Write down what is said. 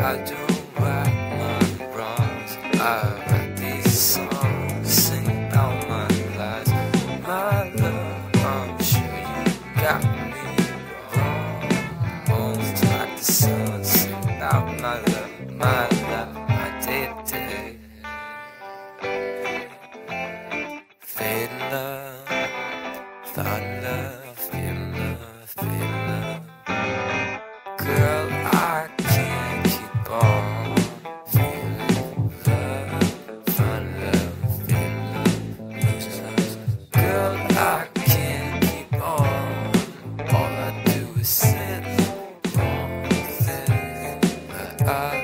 I don't write my wrongs. I write these songs, Bones like the sun, sing about my love, my love, my day to day. Fading love, finding love, feeling love, feeling love. Girl, I can't keep on feeling love, love, feeling love, losing us. Girl, I can't keep on. All I do is sit I